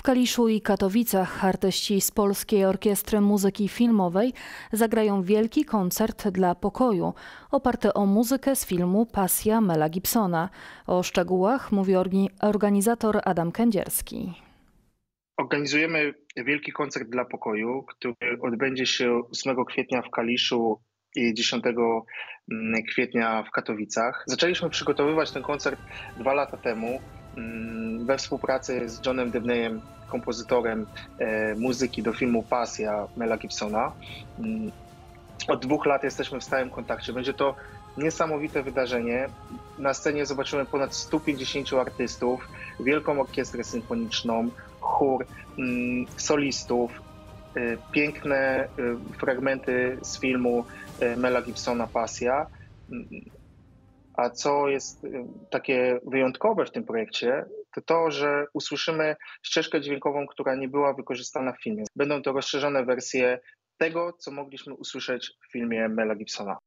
W Kaliszu i Katowicach artyści z Polskiej Orkiestry Muzyki Filmowej zagrają wielki koncert dla pokoju, oparty o muzykę z filmu Pasja Mela Gibsona. O szczegółach mówi organizator Adam Kędzierski. Organizujemy wielki koncert dla pokoju, który odbędzie się 8 kwietnia w Kaliszu i 10 kwietnia w Katowicach. Zaczęliśmy przygotowywać ten koncert dwa lata temu mm, we współpracy z Johnem Devneyem, kompozytorem e, muzyki do filmu Pasja Mela Gibsona. Mm, Od dwóch lat jesteśmy w stałym kontakcie. Będzie to niesamowite wydarzenie. Na scenie zobaczymy ponad 150 artystów, wielką orkiestrę symfoniczną, chór, mm, solistów, y, piękne y, fragmenty z filmu Mela Gibsona Pasja. A co jest y, takie wyjątkowe w tym projekcie, to to, że usłyszymy ścieżkę dźwiękową, która nie była wykorzystana w filmie. Będą to rozszerzone wersje tego, co mogliśmy usłyszeć w filmie Mela Gibsona.